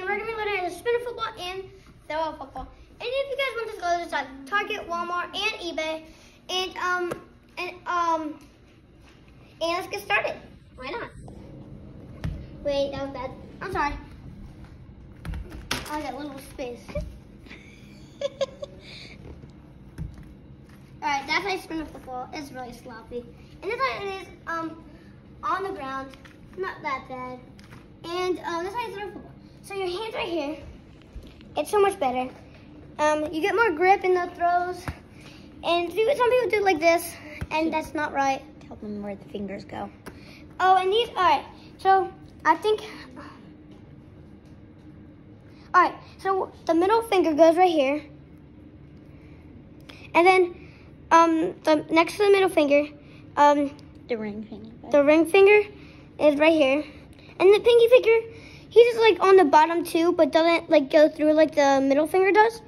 and we're gonna be learning how to spin a football and throw a football. And if you guys want to go to Target, Walmart, and eBay, and um and um and let's get started. Why not? Wait, that was bad. I'm sorry. I got a little space. Alright, that's how you spin a football. It's really sloppy. And that's how it is um, on the ground. Not that bad. And um, that's how you throw a football. So your hands right here. It's so much better. Um, you get more grip in the throws. And see what some people do like this, and that's not right. Tell them where the fingers go. Oh, and these, all right. So I think, all right. So the middle finger goes right here. And then um, the next to the middle finger, um, The ring finger. the ring finger is right here. And the pinky finger, he's just like on the bottom too, but doesn't like go through like the middle finger does.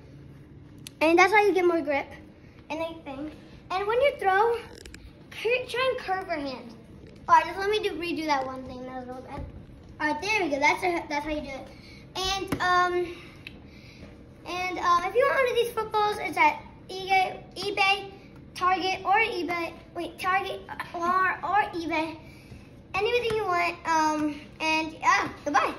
And that's how you get more grip and everything. And when you throw, try and curve your hand. All right, just let me do redo that one thing. That was really bad. All right, there we go. That's a, that's how you do it. And um, and um, if you want one of these footballs, it's at eBay, eBay, Target, or eBay. Wait, Target, or or eBay. Anything you want. Um, and yeah, goodbye.